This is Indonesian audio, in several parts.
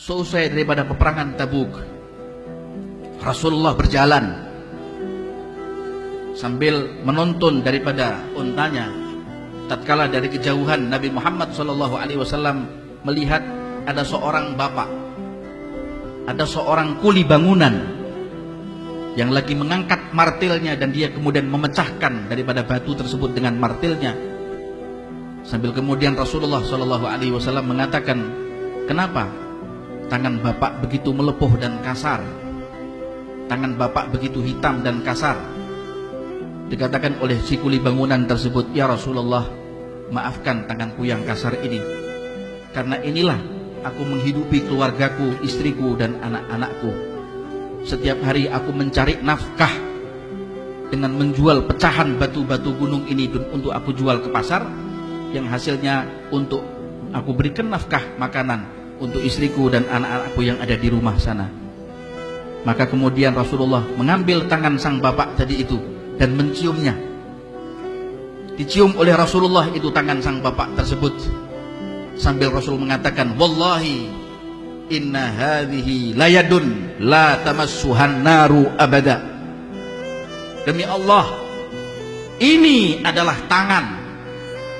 Seusai daripada peperangan Tabuk, Rasulullah berjalan sambil menonton daripada untanya. Tatkala dari kejauhan Nabi Muhammad SAW melihat ada seorang bapak, ada seorang kuli bangunan yang lagi mengangkat martilnya dan dia kemudian memecahkan daripada batu tersebut dengan martilnya. Sambil kemudian Rasulullah SAW mengatakan, kenapa Tangan bapak begitu melepuh dan kasar. Tangan bapak begitu hitam dan kasar. Dikatakan oleh si kuli bangunan tersebut, Ya Rasulullah, maafkan tanganku yang kasar ini. Karena inilah aku menghidupi keluargaku, istriku dan anak-anakku. Setiap hari aku mencari nafkah dengan menjual pecahan batu-batu gunung ini untuk aku jual ke pasar yang hasilnya untuk aku berikan nafkah makanan untuk istriku dan anak-anakku yang ada di rumah sana. Maka kemudian Rasulullah mengambil tangan sang bapak tadi itu dan menciumnya. Dicium oleh Rasulullah itu tangan sang bapak tersebut. Sambil Rasul mengatakan, "Wallahi inna hadhihi layadun la tamassuhan naru abada." Demi Allah, ini adalah tangan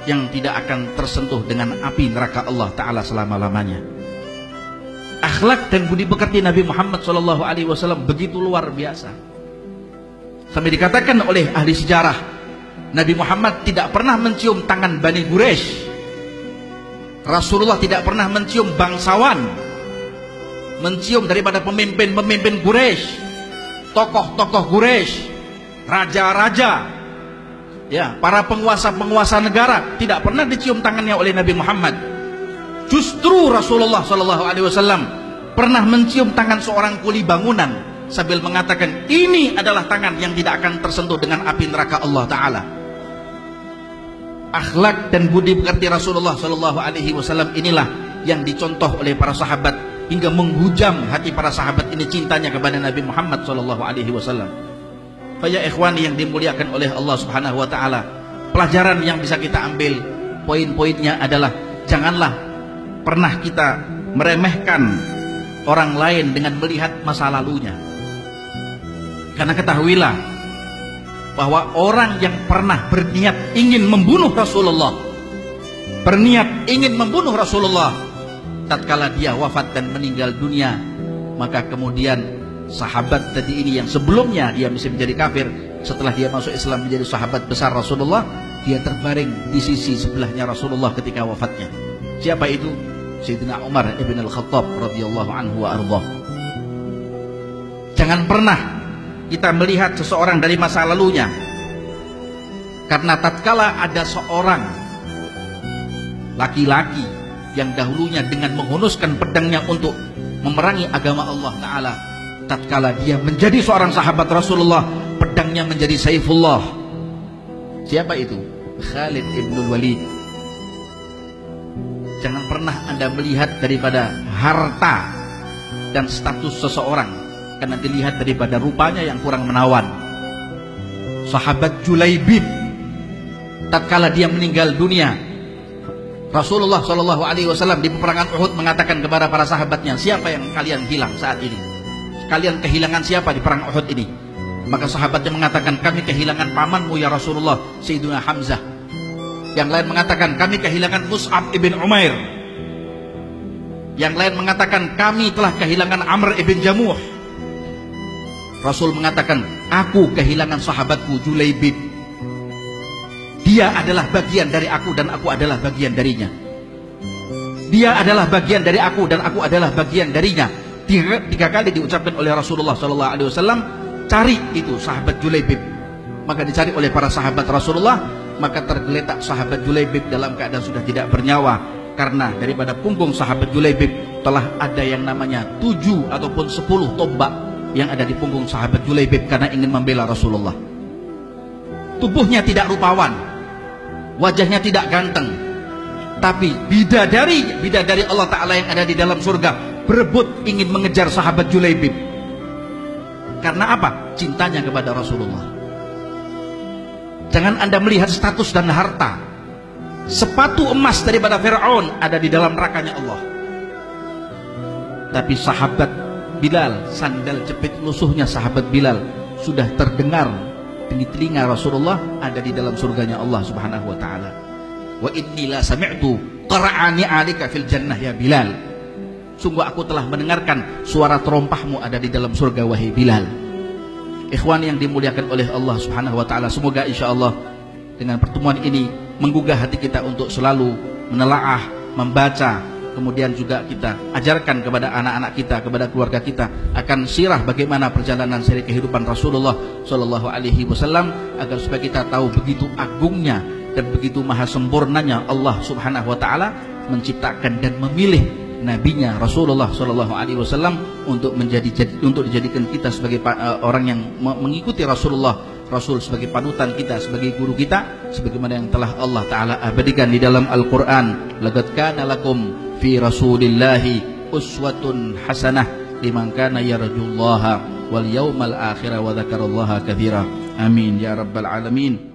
yang tidak akan tersentuh dengan api neraka Allah Ta'ala selama-lamanya akhlak dan budi pekerti Nabi Muhammad Shallallahu Alaihi Wasallam begitu luar biasa. Sampai dikatakan oleh ahli sejarah, Nabi Muhammad tidak pernah mencium tangan Bani Quraisy. Rasulullah tidak pernah mencium bangsawan, mencium daripada pemimpin-pemimpin Quraisy, tokoh-tokoh Quraisy, raja-raja, ya para penguasa-penguasa negara tidak pernah dicium tangannya oleh Nabi Muhammad Justru Rasulullah Shallallahu Alaihi Wasallam pernah mencium tangan seorang kuli bangunan sambil mengatakan ini adalah tangan yang tidak akan tersentuh dengan api neraka Allah Taala. Akhlak dan budi pekerti Rasulullah Shallallahu Alaihi Wasallam inilah yang dicontoh oleh para sahabat hingga menghujam hati para sahabat ini cintanya kepada Nabi Muhammad Shallallahu Alaihi Wasallam. Faya ikhwani yang dimuliakan oleh Allah Subhanahu Wa Taala, pelajaran yang bisa kita ambil poin-poinnya adalah janganlah pernah kita meremehkan orang lain dengan melihat masa lalunya. Karena ketahuilah bahwa orang yang pernah berniat ingin membunuh Rasulullah, berniat ingin membunuh Rasulullah, tatkala dia wafat dan meninggal dunia, maka kemudian sahabat tadi ini yang sebelumnya dia bisa menjadi kafir, setelah dia masuk Islam menjadi sahabat besar Rasulullah, dia terbaring di sisi sebelahnya Rasulullah ketika wafatnya. Siapa itu? Sayyidina Umar ibn al-Khattab radhiyallahu anhu wa ardah. Jangan pernah kita melihat seseorang dari masa lalunya. Karena tatkala ada seorang laki-laki yang dahulunya dengan menghunuskan pedangnya untuk memerangi agama Allah Ta'ala tatkala dia menjadi seorang sahabat Rasulullah pedangnya menjadi Saifullah siapa itu? Khalid ibn Walid Anda melihat daripada harta dan status seseorang karena dilihat daripada rupanya yang kurang menawan. Sahabat Julaibib tatkala dia meninggal dunia Rasulullah Shallallahu Alaihi Wasallam di peperangan Uhud mengatakan kepada para sahabatnya siapa yang kalian hilang saat ini kalian kehilangan siapa di perang Uhud ini maka sahabatnya mengatakan kami kehilangan pamanmu ya Rasulullah Sayyidina Hamzah yang lain mengatakan kami kehilangan Mus'ab ibn Umair. Yang lain mengatakan kami telah kehilangan Amr ibn Jamuh. Rasul mengatakan aku kehilangan sahabatku Julaibib. Dia adalah bagian dari aku dan aku adalah bagian darinya. Dia adalah bagian dari aku dan aku adalah bagian darinya. Tiga, tiga kali diucapkan oleh Rasulullah Sallallahu Alaihi Wasallam. Cari itu sahabat Julaibib. Maka dicari oleh para sahabat Rasulullah maka tergeletak sahabat Julaibib dalam keadaan sudah tidak bernyawa karena daripada punggung sahabat Julaibib telah ada yang namanya tujuh ataupun sepuluh tombak yang ada di punggung sahabat Julaibib karena ingin membela Rasulullah tubuhnya tidak rupawan wajahnya tidak ganteng tapi bidadari bidadari Allah Ta'ala yang ada di dalam surga berebut ingin mengejar sahabat Julaibib karena apa? cintanya kepada Rasulullah Jangan Anda melihat status dan harta. Sepatu emas daripada Fir'aun ada di dalam nerakanya Allah. tapi sahabat Bilal sandal jepit lusuhnya sahabat Bilal sudah terdengar di telinga Rasulullah ada di dalam surganya Allah Subhanahu wa taala. Wa inni la sami'tu qara'ani 'alika fil jannah ya Bilal. Sungguh aku telah mendengarkan suara terompahmu ada di dalam surga wahai Bilal. Ikhwan yang dimuliakan oleh Allah Subhanahu wa taala semoga insyaallah dengan pertemuan ini menggugah hati kita untuk selalu menelaah, membaca, kemudian juga kita ajarkan kepada anak-anak kita, kepada keluarga kita akan sirah bagaimana perjalanan seri kehidupan Rasulullah Shallallahu Alaihi Wasallam agar supaya kita tahu begitu agungnya dan begitu maha sempurnanya Allah Subhanahu Wa Taala menciptakan dan memilih nabinya Rasulullah Shallallahu Alaihi Wasallam untuk menjadi untuk dijadikan kita sebagai uh, orang yang mengikuti Rasulullah Rasul sebagai panutan kita, sebagai guru kita, sebagaimana yang telah Allah Ta'ala abadikan di dalam Al-Quran. Laqad kana lakum fi rasulillahi uswatun hasanah liman kana yarjullaha wal yawmal akhirah wa dzakarallaha katsira. Amin ya rabbal alamin.